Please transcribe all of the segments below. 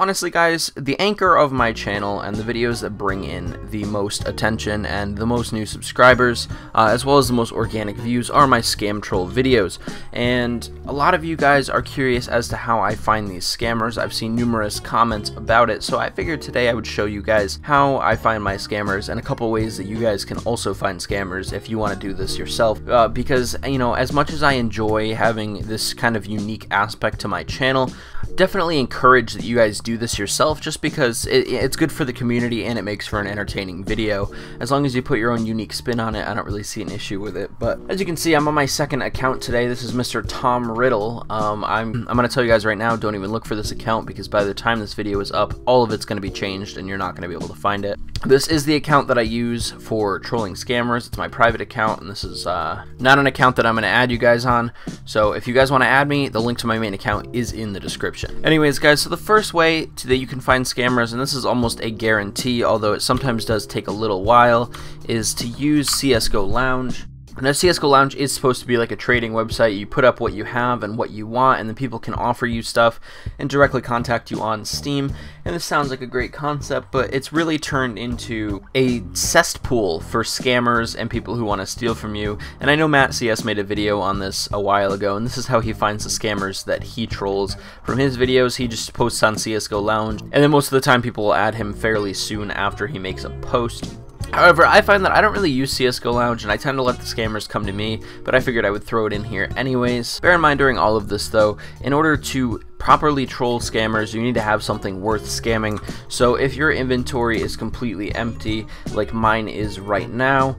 honestly guys, the anchor of my channel and the videos that bring in the most attention and the most new subscribers, uh, as well as the most organic views, are my scam troll videos. And a lot of you guys are curious as to how I find these scammers. I've seen numerous comments about it, so I figured today I would show you guys how I find my scammers and a couple ways that you guys can also find scammers if you want to do this yourself. Uh, because, you know, as much as I enjoy having this kind of unique aspect to my channel, definitely encourage that you guys do this yourself just because it, it's good for the community and it makes for an entertaining video. As long as you put your own unique spin on it, I don't really see an issue with it. But as you can see, I'm on my second account today. This is Mr. Tom Riddle. Um, I'm, I'm going to tell you guys right now, don't even look for this account because by the time this video is up, all of it's going to be changed and you're not going to be able to find it. This is the account that I use for trolling scammers. It's my private account, and this is uh, not an account that I'm going to add you guys on. So if you guys want to add me, the link to my main account is in the description. Anyways, guys, so the first way to, that you can find scammers, and this is almost a guarantee, although it sometimes does take a little while, is to use CSGO Lounge. Now, CSGO Lounge is supposed to be like a trading website. You put up what you have and what you want, and then people can offer you stuff and directly contact you on Steam. And this sounds like a great concept, but it's really turned into a cesspool for scammers and people who want to steal from you. And I know Matt CS made a video on this a while ago, and this is how he finds the scammers that he trolls. From his videos, he just posts on CSGO Lounge, and then most of the time people will add him fairly soon after he makes a post. However, I find that I don't really use CSGO Lounge and I tend to let the scammers come to me, but I figured I would throw it in here anyways. Bear in mind during all of this though, in order to properly troll scammers, you need to have something worth scamming. So if your inventory is completely empty, like mine is right now,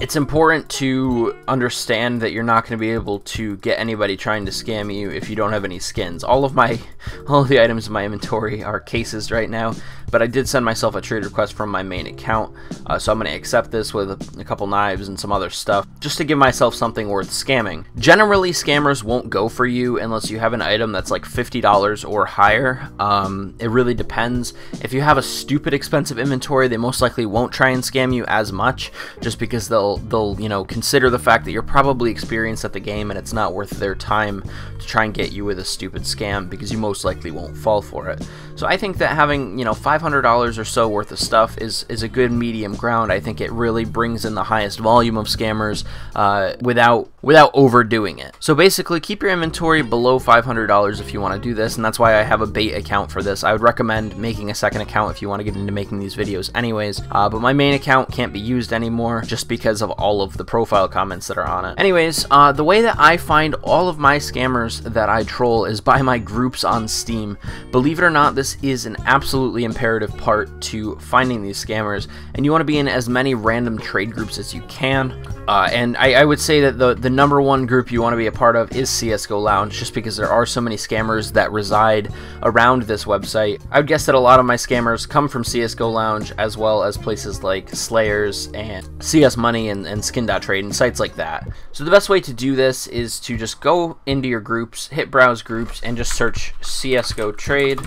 it's important to understand that you're not going to be able to get anybody trying to scam you if you don't have any skins. All of my, all of the items in my inventory are cases right now, but I did send myself a trade request from my main account, uh, so I'm going to accept this with a couple knives and some other stuff, just to give myself something worth scamming. Generally, scammers won't go for you unless you have an item that's like $50 or higher. Um, it really depends. If you have a stupid expensive inventory, they most likely won't try and scam you as much, just because they'll, they'll you know, consider the fact that you're probably experienced at the game and it's not worth their time to try and get you with a stupid scam because you most likely won't fall for it. So I think that having, you know, 500 $500 or so worth of stuff is, is a good medium ground. I think it really brings in the highest volume of scammers uh, without without overdoing it. So basically, keep your inventory below $500 if you want to do this, and that's why I have a bait account for this. I would recommend making a second account if you want to get into making these videos anyways, uh, but my main account can't be used anymore just because of all of the profile comments that are on it. Anyways, uh, the way that I find all of my scammers that I troll is by my groups on Steam. Believe it or not, this is an absolutely imperative part to finding these scammers, and you want to be in as many random trade groups as you can. Uh, and I, I, would say that the, the number one group you want to be a part of is CSGO Lounge, just because there are so many scammers that reside around this website. I would guess that a lot of my scammers come from CSGO Lounge, as well as places like Slayers and CS Money and, and Skin.trade and sites like that. So the best way to do this is to just go into your groups, hit browse groups, and just search CSGO Trade.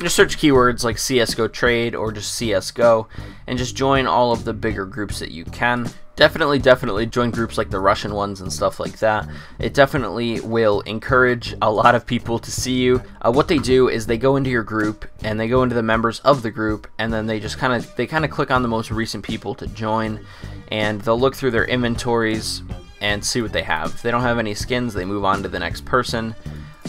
Just search keywords like CSGO Trade or just CSGO, and just join all of the bigger groups that you can definitely definitely join groups like the russian ones and stuff like that. It definitely will encourage a lot of people to see you. Uh, what they do is they go into your group and they go into the members of the group and then they just kind of they kind of click on the most recent people to join and they'll look through their inventories and see what they have. If they don't have any skins they move on to the next person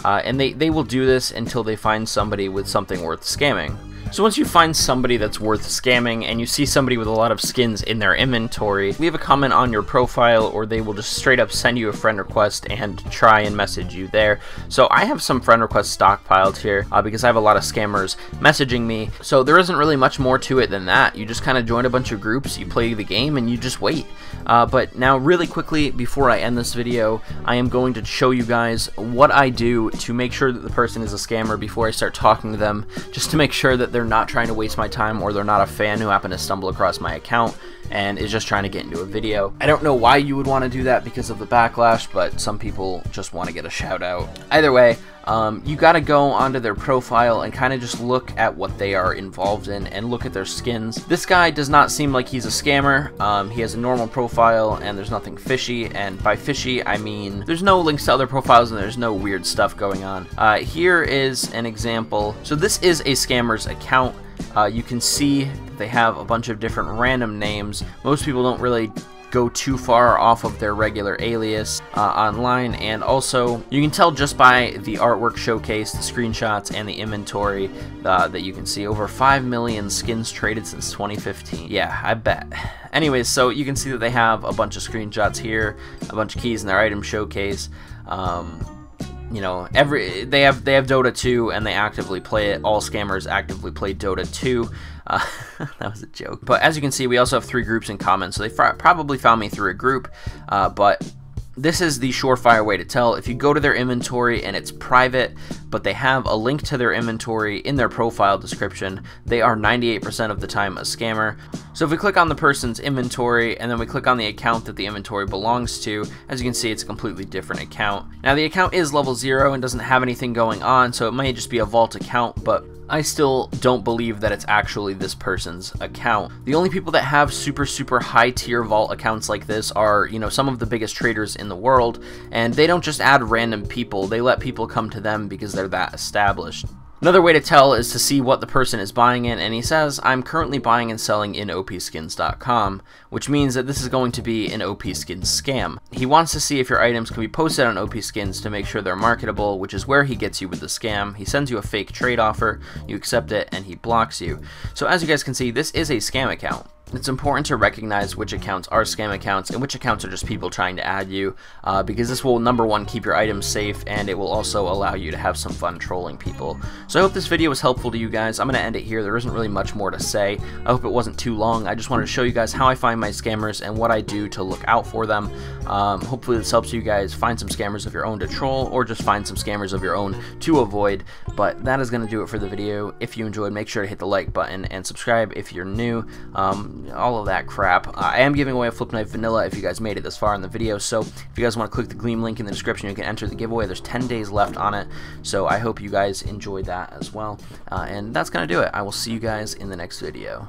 uh, and they, they will do this until they find somebody with something worth scamming so once you find somebody that's worth scamming and you see somebody with a lot of skins in their inventory, leave a comment on your profile or they will just straight up send you a friend request and try and message you there. So I have some friend requests stockpiled here uh, because I have a lot of scammers messaging me. So there isn't really much more to it than that. You just kind of join a bunch of groups, you play the game, and you just wait. Uh, but now really quickly, before I end this video, I am going to show you guys what I do to make sure that the person is a scammer before I start talking to them, just to make sure that they're not trying to waste my time or they're not a fan who happened to stumble across my account and is just trying to get into a video. I don't know why you would want to do that because of the backlash, but some people just want to get a shout out. Either way, um, you got to go onto their profile and kind of just look at what they are involved in and look at their skins. This guy does not seem like he's a scammer. Um, he has a normal profile and there's nothing fishy. And by fishy, I mean there's no links to other profiles and there's no weird stuff going on. Uh, here is an example. So this is a scammer's account. Uh, you can see they have a bunch of different random names. Most people don't really go too far off of their regular alias uh, online and also you can tell just by the artwork showcase the screenshots and the inventory uh, that you can see. Over 5 million skins traded since 2015 yeah I bet. Anyways so you can see that they have a bunch of screenshots here a bunch of keys in their item showcase. Um, you know every they have they have Dota 2 and they actively play it. All scammers actively play Dota 2 uh, that was a joke. But as you can see, we also have three groups in common, so they probably found me through a group, uh, but this is the surefire way to tell. If you go to their inventory and it's private, but they have a link to their inventory in their profile description, they are 98% of the time a scammer. So if we click on the person's inventory and then we click on the account that the inventory belongs to, as you can see, it's a completely different account. Now the account is level zero and doesn't have anything going on, so it might just be a vault account, but I still don't believe that it's actually this person's account. The only people that have super, super high tier vault accounts like this are, you know, some of the biggest traders in the world, and they don't just add random people, they let people come to them because they're that established. Another way to tell is to see what the person is buying in, and he says, I'm currently buying and selling in opskins.com, which means that this is going to be an opskins scam. He wants to see if your items can be posted on opskins to make sure they're marketable, which is where he gets you with the scam. He sends you a fake trade offer, you accept it, and he blocks you. So as you guys can see, this is a scam account. It's important to recognize which accounts are scam accounts and which accounts are just people trying to add you uh, because this will number one keep your items safe and it will also allow you to have some fun trolling people. So I hope this video was helpful to you guys. I'm going to end it here. There isn't really much more to say. I hope it wasn't too long. I just wanted to show you guys how I find my scammers and what I do to look out for them. Um, hopefully this helps you guys find some scammers of your own to troll or just find some scammers of your own to avoid. But that is going to do it for the video. If you enjoyed, make sure to hit the like button and subscribe if you're new. Um, all of that crap. I am giving away a Flip Knife Vanilla if you guys made it this far in the video, so if you guys want to click the Gleam link in the description, you can enter the giveaway. There's 10 days left on it, so I hope you guys enjoyed that as well. Uh, and that's going to do it. I will see you guys in the next video.